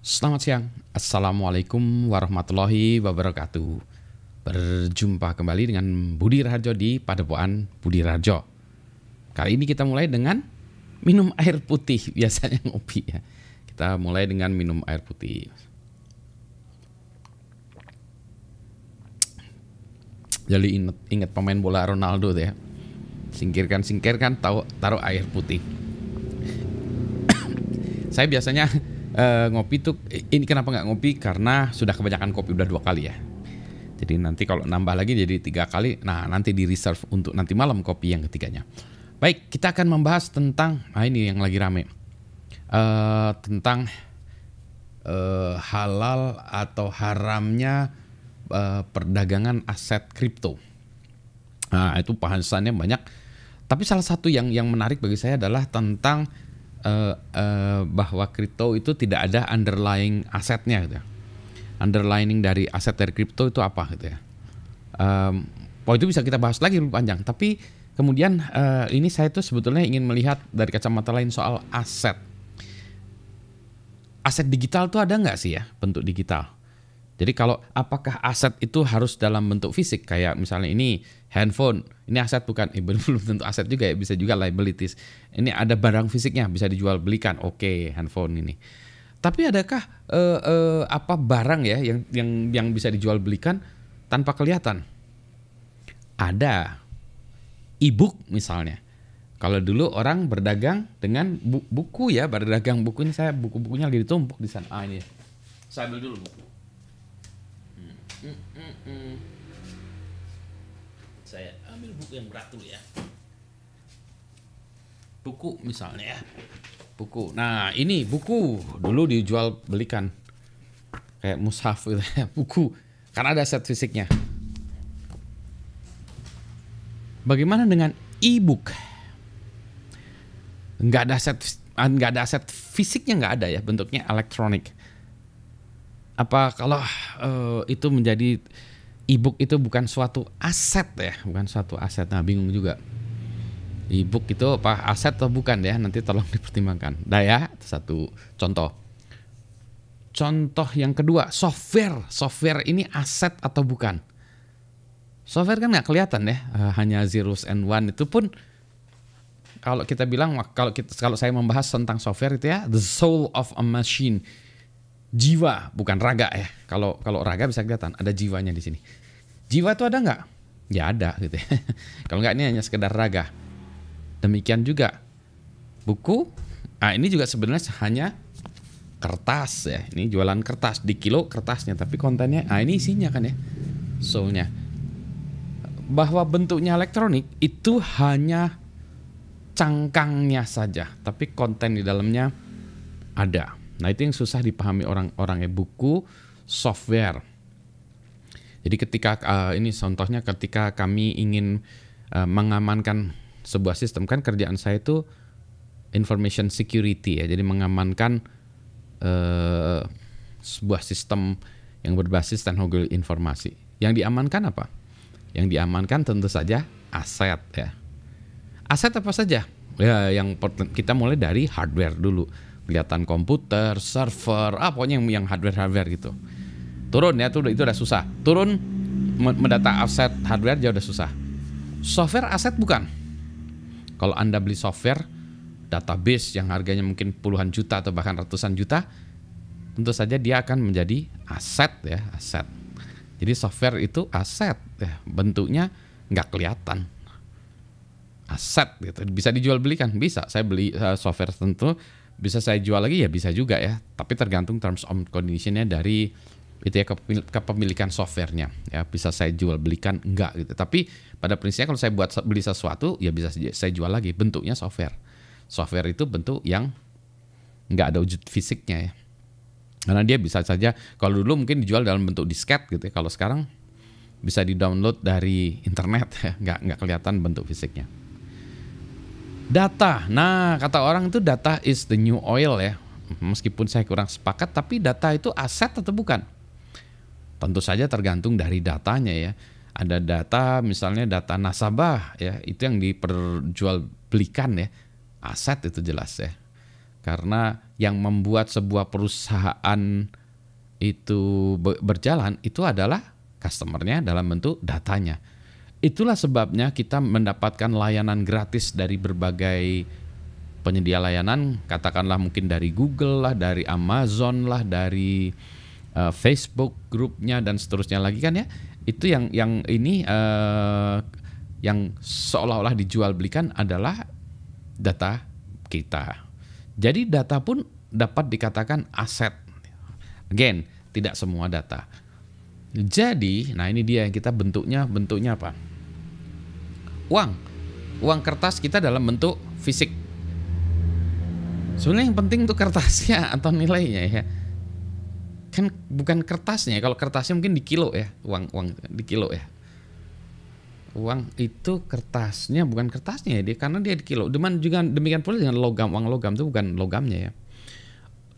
Selamat siang, Assalamualaikum warahmatullahi wabarakatuh. Berjumpa kembali dengan Budi Raharjo di Padepokan Budi Raharjo. Kali ini kita mulai dengan minum air putih, biasanya ngopi ya. Kita mulai dengan minum air putih. Jadi inget, inget pemain bola Ronaldo tuh ya. Singkirkan, singkirkan, taruh, taruh air putih. Saya biasanya uh, ngopi tuh ini kenapa nggak ngopi? Karena sudah kebanyakan kopi udah dua kali ya. Jadi nanti kalau nambah lagi jadi tiga kali nah nanti di reserve untuk nanti malam kopi yang ketiganya. Baik kita akan membahas tentang nah ini yang lagi rame. Uh, tentang uh, halal atau haramnya uh, perdagangan aset kripto. Nah itu bahasannya banyak. Tapi salah satu yang yang menarik bagi saya adalah tentang uh, uh, bahwa kripto itu tidak ada underlying asetnya gitu ya. Underlying dari aset dari kripto itu apa gitu ya. Um, oh itu bisa kita bahas lagi lebih panjang. Tapi kemudian uh, ini saya tuh sebetulnya ingin melihat dari kacamata lain soal aset. Aset digital tuh ada nggak sih ya bentuk digital? Jadi kalau apakah aset itu harus dalam bentuk fisik kayak misalnya ini handphone, ini aset bukan eh, belum tentu aset juga ya, bisa juga liabilities. Ini ada barang fisiknya bisa dijual belikan. Oke, okay, handphone ini. Tapi adakah uh, uh, apa barang ya yang yang yang bisa dijual belikan tanpa kelihatan? Ada. E-book misalnya. Kalau dulu orang berdagang dengan bu buku ya, berdagang buku ini saya buku-bukunya lagi ditumpuk di sana. Ah ini. Saya ambil dulu buku. Saya ambil buku yang berat dulu ya. Buku misalnya ya. Buku. Nah, ini buku dulu dijual belikan kayak mushaf gitu ya, buku. Karena ada set fisiknya. Bagaimana dengan e-book? Nggak ada set nggak ada aset fisiknya nggak ada ya bentuknya elektronik apa kalau uh, itu menjadi e-book itu bukan suatu aset ya, bukan suatu aset. Nah, bingung juga. E-book itu apa aset atau bukan ya? Nanti tolong dipertimbangkan. Nah ya, satu contoh. Contoh yang kedua, software. Software ini aset atau bukan? Software kan nggak kelihatan ya, uh, hanya zeros and one itu pun kalau kita bilang kalau kita kalau saya membahas tentang software itu ya the soul of a machine jiwa bukan raga ya. Kalau kalau raga bisa kelihatan ada jiwanya di sini. Jiwa itu ada nggak? Ya ada gitu. Ya. kalau nggak ini hanya sekedar raga. Demikian juga buku. Ah ini juga sebenarnya hanya kertas ya. Ini jualan kertas di kilo kertasnya, tapi kontennya. Ah ini isinya kan ya, soulnya. Bahwa bentuknya elektronik itu hanya cangkangnya saja, tapi konten di dalamnya ada. Nah itu yang susah dipahami orang-orang ya buku software. Jadi ketika uh, ini contohnya ketika kami ingin uh, mengamankan sebuah sistem kan kerjaan saya itu information security ya. Jadi mengamankan uh, sebuah sistem yang berbasis teknologi informasi. Yang diamankan apa? Yang diamankan tentu saja aset ya. Aset apa saja? Ya yang kita mulai dari hardware dulu kelihatan komputer, server, ah pokoknya yang, yang hardware-hardware gitu. Turun ya, tuh itu udah susah. Turun mendata aset hardware jauh udah susah. Software aset bukan. Kalau Anda beli software database yang harganya mungkin puluhan juta atau bahkan ratusan juta, tentu saja dia akan menjadi aset ya, aset. Jadi software itu aset ya, bentuknya nggak kelihatan. Aset gitu. Bisa dijual belikan, bisa. Saya beli uh, software tentu bisa saya jual lagi? Ya bisa juga ya. Tapi tergantung terms of conditionnya dari itu ya kepemilikan softwarenya. Ya bisa saya jual belikan enggak gitu. Tapi pada prinsipnya kalau saya buat beli sesuatu ya bisa saya jual lagi bentuknya software. Software itu bentuk yang enggak ada wujud fisiknya ya. Karena dia bisa saja kalau dulu mungkin dijual dalam bentuk disket gitu ya. Kalau sekarang bisa di download dari internet ya. Nggak nggak kelihatan bentuk fisiknya Data. Nah, kata orang itu data is the new oil ya. Meskipun saya kurang sepakat, tapi data itu aset atau bukan? Tentu saja tergantung dari datanya ya. Ada data, misalnya data nasabah ya, itu yang diperjualbelikan ya. Aset itu jelas ya. Karena yang membuat sebuah perusahaan itu berjalan itu adalah customernya dalam bentuk datanya. Itulah sebabnya kita mendapatkan layanan gratis dari berbagai penyedia layanan, katakanlah mungkin dari Google lah, dari Amazon lah, dari uh, Facebook grupnya dan seterusnya lagi kan ya. Itu yang yang ini uh, yang seolah-olah dijual belikan adalah data kita. Jadi data pun dapat dikatakan aset. Again, tidak semua data. Jadi, nah ini dia yang kita bentuknya bentuknya apa? Uang. Uang kertas kita dalam bentuk fisik. Sebenarnya yang penting itu kertasnya atau nilainya ya. Kan bukan kertasnya. Kalau kertasnya mungkin di kilo ya, uang uang di kilo ya. Uang itu kertasnya bukan kertasnya ya karena dia di kilo. Demikian juga demikian pula dengan logam. Uang logam itu bukan logamnya ya.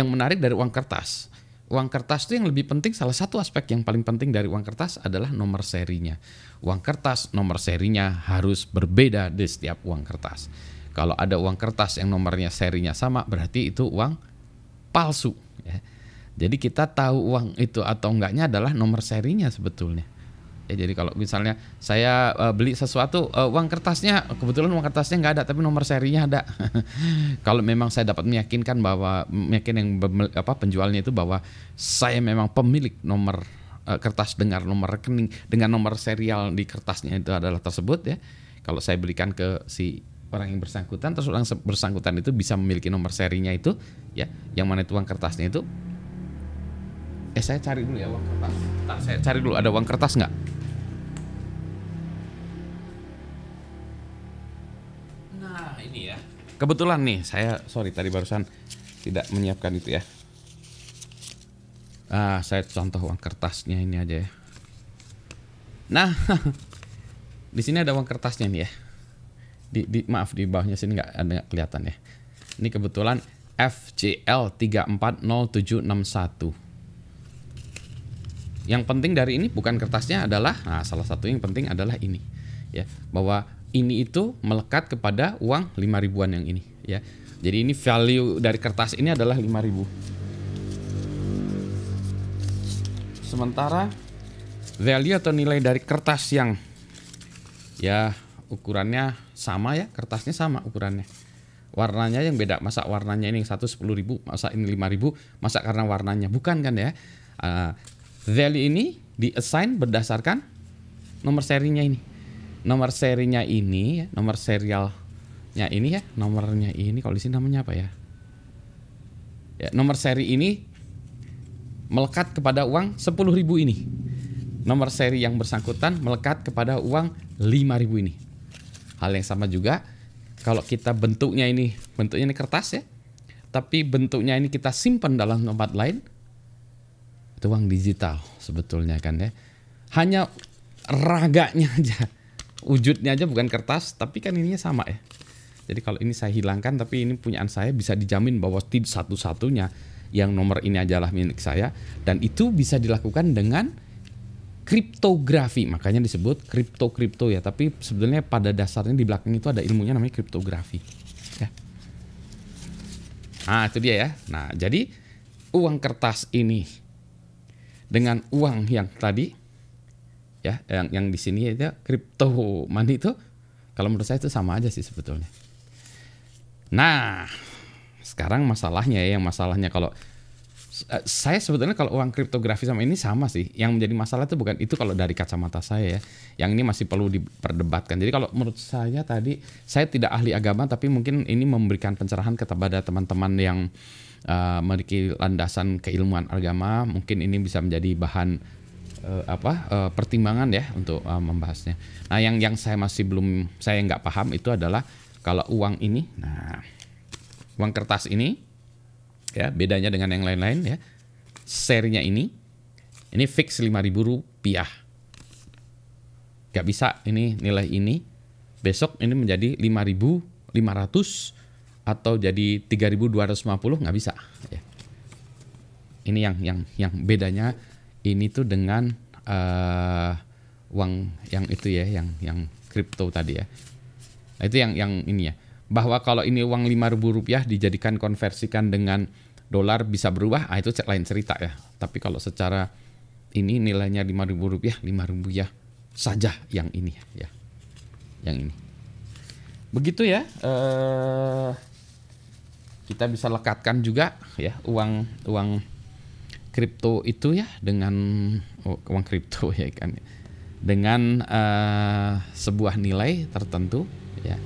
Yang menarik dari uang kertas uang kertas itu yang lebih penting salah satu aspek yang paling penting dari uang kertas adalah nomor serinya. Uang kertas nomor serinya harus berbeda di setiap uang kertas. Kalau ada uang kertas yang nomornya serinya sama berarti itu uang palsu. Ya. Jadi kita tahu uang itu atau enggaknya adalah nomor serinya sebetulnya. Ya, jadi kalau misalnya saya uh, beli sesuatu uh, uang kertasnya kebetulan uang kertasnya nggak ada tapi nomor serinya ada. kalau memang saya dapat meyakinkan bahwa meyakin yang apa penjualnya itu bahwa saya memang pemilik nomor uh, kertas dengan nomor rekening dengan nomor serial di kertasnya itu adalah tersebut ya. Kalau saya berikan ke si orang yang bersangkutan terus orang bersangkutan itu bisa memiliki nomor serinya itu ya yang mana itu uang kertasnya itu Eh saya cari dulu ya uang kertas. Ntar saya cari dulu ada uang kertas nggak? Ini ya. Kebetulan nih saya sorry tadi barusan tidak menyiapkan itu ya. Ah saya contoh uang kertasnya ini aja ya. Nah di sini ada uang kertasnya nih ya. Di, di maaf di bawahnya sini nggak ada gak kelihatan ya. Ini kebetulan FJL 340761 yang penting dari ini bukan kertasnya adalah nah salah satu yang penting adalah ini ya bahwa ini itu melekat kepada uang 5 ribuan yang ini ya. Jadi ini value dari kertas ini adalah 5 ribu. Sementara value atau nilai dari kertas yang ya ukurannya sama ya, kertasnya sama ukurannya. Warnanya yang beda, masa warnanya ini satu sepuluh ribu, masa ini lima ribu, masa karena warnanya bukan kan ya? Uh, value ini di assign berdasarkan nomor serinya ini. Nomor serinya ini, nomor serialnya ini ya, nomornya ini kalau di sini namanya apa ya? Ya, nomor seri ini melekat kepada uang 10.000 ini. Nomor seri yang bersangkutan melekat kepada uang 5.000 ini. Hal yang sama juga kalau kita bentuknya ini, bentuknya ini kertas ya. Tapi bentuknya ini kita simpan dalam tempat lain, itu uang digital sebetulnya kan ya. Hanya raganya aja, wujudnya aja bukan kertas, tapi kan ininya sama ya. Jadi kalau ini saya hilangkan, tapi ini punyaan saya bisa dijamin bahwa tidak satu-satunya yang nomor ini adalah milik saya. Dan itu bisa dilakukan dengan kriptografi. Makanya disebut kripto kripto ya. Tapi sebenarnya pada dasarnya di belakang itu ada ilmunya namanya kriptografi. Ya. Nah itu dia ya. Nah jadi uang kertas ini dengan uang yang tadi ya yang yang di sini ya crypto money itu kalau menurut saya itu sama aja sih sebetulnya. Nah, sekarang masalahnya ya yang masalahnya kalau eh, saya sebetulnya kalau uang kriptografi sama ini sama sih. Yang menjadi masalah itu bukan itu kalau dari kacamata saya ya. Yang ini masih perlu diperdebatkan. Jadi kalau menurut saya tadi saya tidak ahli agama tapi mungkin ini memberikan pencerahan kepada teman-teman yang uh, memiliki landasan keilmuan agama, mungkin ini bisa menjadi bahan uh, apa uh, pertimbangan ya untuk uh, membahasnya. Nah, yang yang saya masih belum saya nggak paham itu adalah kalau uang ini, nah uang kertas ini ya bedanya dengan yang lain-lain ya. Serinya ini ini fix 5000 rupiah. Gak bisa ini nilai ini besok ini menjadi 5500 atau jadi 3250 nggak bisa ya. Ini yang yang yang bedanya ini tuh dengan uh, uang yang itu ya yang yang kripto tadi ya. Nah, itu yang yang ini ya. bahwa kalau ini uang lima ribu rupiah dijadikan konversikan dengan dolar bisa berubah, ah itu lain cerita ya. Tapi kalau secara ini nilainya lima ribu rupiah, lima ribu ya saja yang ini ya, yang ini. Begitu ya. Uh, kita bisa lekatkan juga ya uang uang kripto itu ya dengan oh, uang kripto ya kan dengan uh, sebuah nilai tertentu ya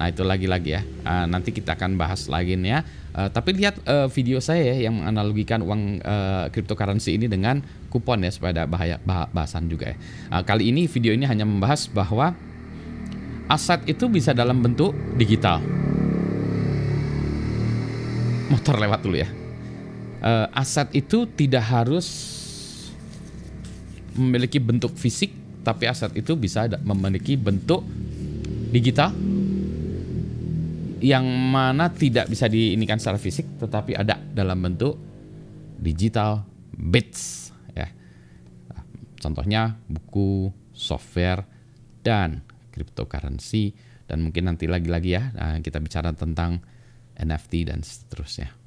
Nah itu lagi-lagi ya. Uh, nanti kita akan bahas lagi nih ya. Uh, tapi lihat uh, video saya ya yang menganalogikan uang uh, cryptocurrency ini dengan kupon ya supaya ada bahaya bah bahasan juga ya. Uh, kali ini video ini hanya membahas bahwa aset itu bisa dalam bentuk digital. Motor lewat dulu ya. Uh, aset itu tidak harus memiliki bentuk fisik, tapi aset itu bisa memiliki bentuk digital yang mana tidak bisa diinikan secara fisik tetapi ada dalam bentuk digital bits ya. Contohnya buku, software dan cryptocurrency dan mungkin nanti lagi-lagi ya nah, kita bicara tentang NFT dan seterusnya.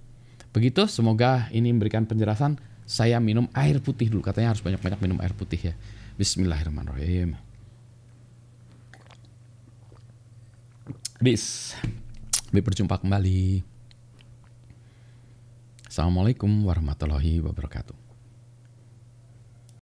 Begitu, semoga ini memberikan penjelasan. Saya minum air putih dulu, katanya harus banyak-banyak minum air putih ya. Bismillahirrahmanirrahim. Bis. Berjumpa kembali. Assalamualaikum warahmatullahi wabarakatuh.